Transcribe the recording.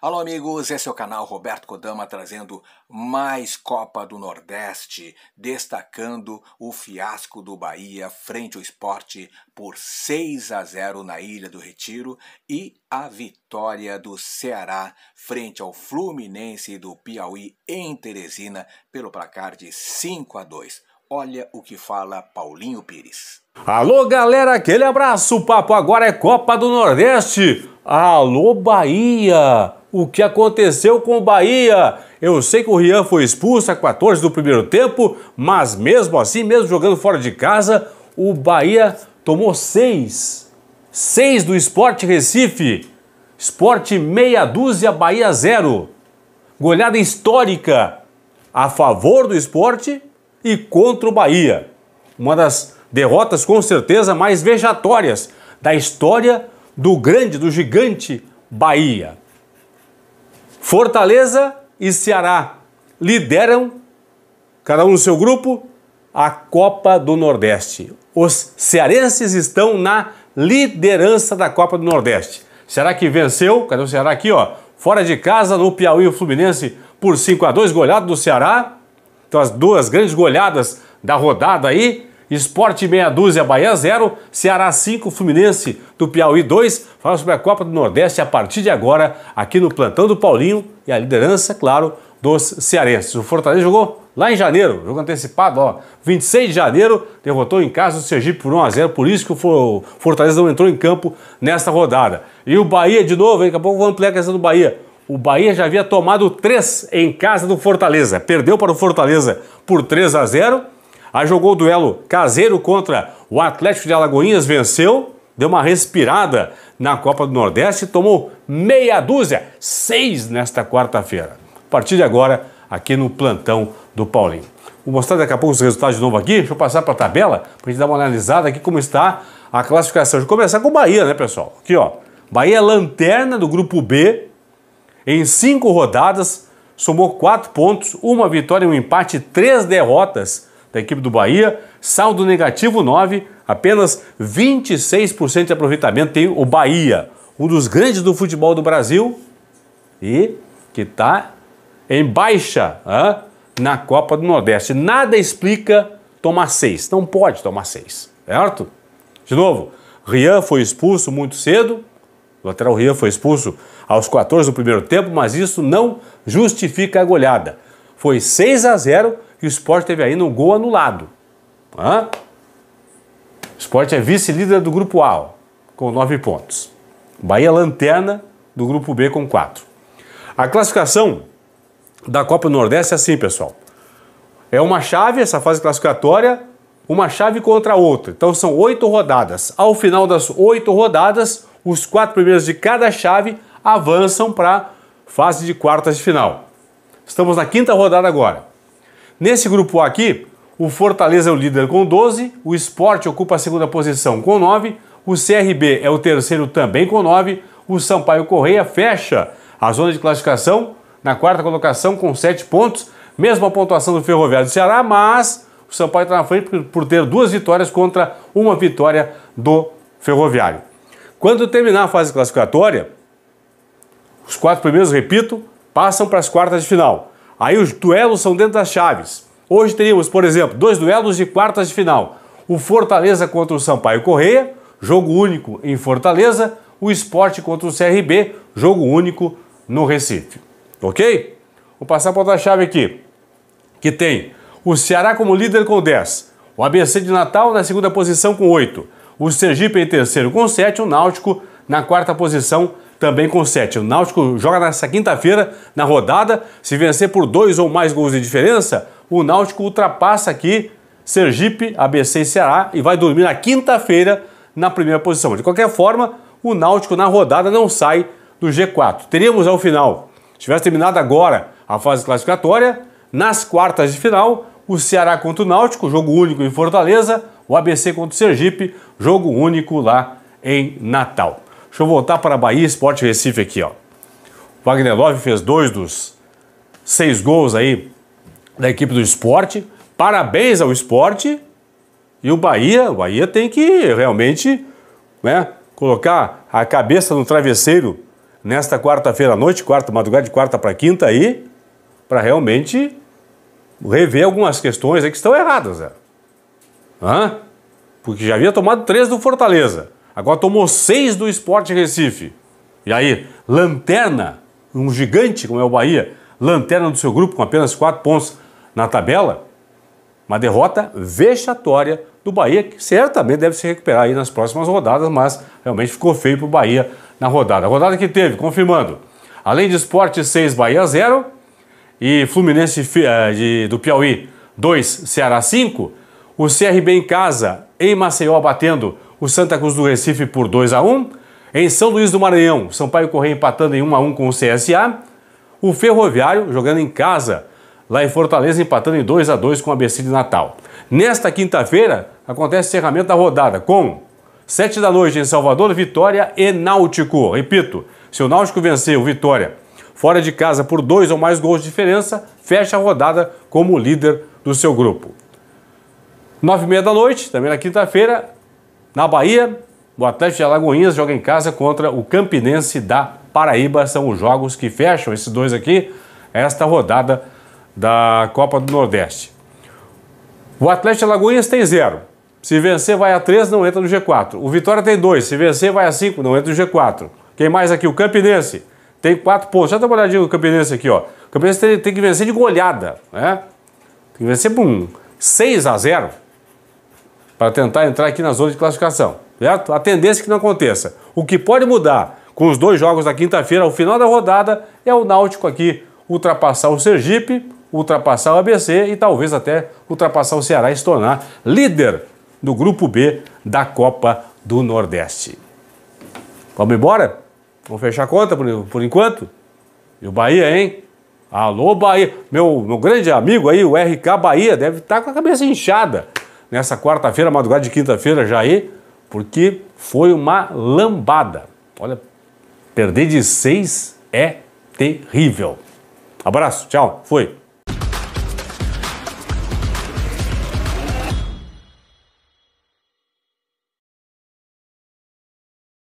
Alô, amigos, esse é o canal Roberto Kodama trazendo mais Copa do Nordeste, destacando o fiasco do Bahia frente ao esporte por 6 a 0 na Ilha do Retiro e a vitória do Ceará frente ao Fluminense do Piauí em Teresina pelo placar de 5 a 2. Olha o que fala Paulinho Pires. Alô, galera, aquele abraço. O papo agora é Copa do Nordeste. Alô, Bahia. O que aconteceu com o Bahia? Eu sei que o Rian foi expulso a 14 do primeiro tempo, mas mesmo assim, mesmo jogando fora de casa, o Bahia tomou seis. Seis do Esporte Recife. Esporte meia dúzia, Bahia zero. Goleada histórica a favor do esporte e contra o Bahia. Uma das derrotas com certeza mais vejatórias da história do grande, do gigante Bahia. Fortaleza e Ceará lideram, cada um no seu grupo, a Copa do Nordeste. Os cearenses estão na liderança da Copa do Nordeste. Será que venceu? Cadê o Ceará aqui, ó? Fora de casa no Piauí o Fluminense por 5 a 2 goleado do Ceará. Então as duas grandes goleadas da rodada aí. Esporte meia dúzia, Bahia 0, Ceará 5, Fluminense do Piauí 2. Fala sobre a Copa do Nordeste a partir de agora, aqui no plantão do Paulinho e a liderança, claro, dos cearenses. O Fortaleza jogou lá em janeiro, jogo antecipado, ó, 26 de janeiro, derrotou em casa o Sergipe por 1 a 0, por isso que o Fortaleza não entrou em campo nesta rodada. E o Bahia de novo, hein? daqui a pouco vou ampliar a questão do Bahia. O Bahia já havia tomado 3 em casa do Fortaleza, perdeu para o Fortaleza por 3 a 0 Aí jogou o duelo caseiro contra o Atlético de Alagoinhas, venceu, deu uma respirada na Copa do Nordeste e tomou meia dúzia, seis nesta quarta-feira. A partir de agora, aqui no plantão do Paulinho. Vou mostrar daqui a pouco os resultados de novo aqui. Deixa eu passar para a tabela para a gente dar uma analisada aqui como está a classificação. Deixa eu começar com o Bahia, né, pessoal? Aqui, ó. Bahia é lanterna do grupo B. Em cinco rodadas, somou quatro pontos, uma vitória um empate, três derrotas da equipe do Bahia, saldo negativo 9, apenas 26% de aproveitamento tem o Bahia, um dos grandes do futebol do Brasil e que está em baixa hein, na Copa do Nordeste. Nada explica tomar seis, não pode tomar seis, certo? De novo, Rian foi expulso muito cedo, o lateral Rian foi expulso aos 14 do primeiro tempo, mas isso não justifica a goleada. Foi 6 a 0 e o Sport teve ainda um gol anulado. Hã? O Sport é vice-líder do grupo A, com 9 pontos. Bahia lanterna do grupo B com 4. A classificação da Copa do Nordeste é assim, pessoal. É uma chave, essa fase classificatória, uma chave contra a outra. Então são oito rodadas. Ao final das oito rodadas, os quatro primeiros de cada chave avançam para a fase de quartas de final. Estamos na quinta rodada agora. Nesse grupo A aqui, o Fortaleza é o líder com 12, o Sport ocupa a segunda posição com 9, o CRB é o terceiro também com 9, o Sampaio Correia fecha a zona de classificação na quarta colocação com 7 pontos, mesma pontuação do Ferroviário do Ceará, mas o Sampaio está na frente por ter duas vitórias contra uma vitória do Ferroviário. Quando terminar a fase classificatória, os quatro primeiros, repito, passam para as quartas de final. Aí os duelos são dentro das chaves. Hoje teríamos, por exemplo, dois duelos de quartas de final. O Fortaleza contra o Sampaio Correia, jogo único em Fortaleza. O Esporte contra o CRB, jogo único no Recife. Ok? Vou passar para outra chave aqui, que tem o Ceará como líder com 10, o ABC de Natal na segunda posição com 8, o Sergipe em terceiro com 7, o Náutico na quarta posição também com 7. O Náutico joga nessa quinta-feira, na rodada. Se vencer por dois ou mais gols de diferença, o Náutico ultrapassa aqui Sergipe, ABC e Ceará e vai dormir na quinta-feira na primeira posição. De qualquer forma, o Náutico na rodada não sai do G4. Teríamos ao final, se tivesse terminado agora a fase classificatória, nas quartas de final, o Ceará contra o Náutico, jogo único em Fortaleza, o ABC contra o Sergipe, jogo único lá em Natal. Deixa eu voltar para a Bahia Esporte Recife aqui, ó. Wagner Love fez dois dos seis gols aí da equipe do esporte. Parabéns ao esporte. E o Bahia, o Bahia tem que realmente né, colocar a cabeça no travesseiro nesta quarta-feira à noite, quarta, madrugada de quarta para quinta aí, para realmente rever algumas questões aí que estão erradas. Né? Hã? Porque já havia tomado três do Fortaleza, agora tomou seis do Esporte Recife. E aí, lanterna, um gigante como é o Bahia, lanterna do seu grupo com apenas quatro pontos na tabela, uma derrota vexatória do Bahia, que certamente deve se recuperar aí nas próximas rodadas, mas realmente ficou feio para o Bahia na rodada. A rodada que teve, confirmando, além de Esporte 6, Bahia 0 e Fluminense eh, de, do Piauí 2, Ceará 5, o CRB em casa, em Maceió, batendo o Santa Cruz do Recife por 2 a 1 em São Luís do Maranhão, Sampaio Correia empatando em 1 a 1 com o CSA, o Ferroviário jogando em casa lá em Fortaleza, empatando em 2 a 2 com o ABC de Natal. Nesta quinta-feira, acontece o encerramento da rodada com 7 da noite em Salvador, Vitória e Náutico. Repito, se o Náutico vencer o Vitória fora de casa por dois ou mais gols de diferença, fecha a rodada como líder do seu grupo. 9 e meia da noite, também na quinta-feira, na Bahia, o Atlético de Alagoinhas joga em casa contra o Campinense da Paraíba. São os jogos que fecham esses dois aqui, esta rodada da Copa do Nordeste. O Atlético de Alagoinhas tem zero. Se vencer, vai a 3, não entra no G4. O Vitória tem 2. Se vencer, vai a 5, não entra no G4. Quem mais aqui? O Campinense tem 4 pontos. Já dá uma olhadinha no Campinense aqui, ó. O Campinense tem, tem que vencer de goleada, né? Tem que vencer por um 6 a 0 para tentar entrar aqui na zona de classificação, certo? A tendência é que não aconteça. O que pode mudar com os dois jogos da quinta-feira, ao final da rodada, é o Náutico aqui ultrapassar o Sergipe, ultrapassar o ABC e talvez até ultrapassar o Ceará e se tornar líder do grupo B da Copa do Nordeste. Vamos embora? Vamos fechar a conta por, por enquanto? E o Bahia, hein? Alô, Bahia! Meu, meu grande amigo aí, o RK Bahia, deve estar com a cabeça inchada nessa quarta-feira, madrugada de quinta-feira já aí, porque foi uma lambada. Olha, perder de seis é terrível. Abraço, tchau, fui.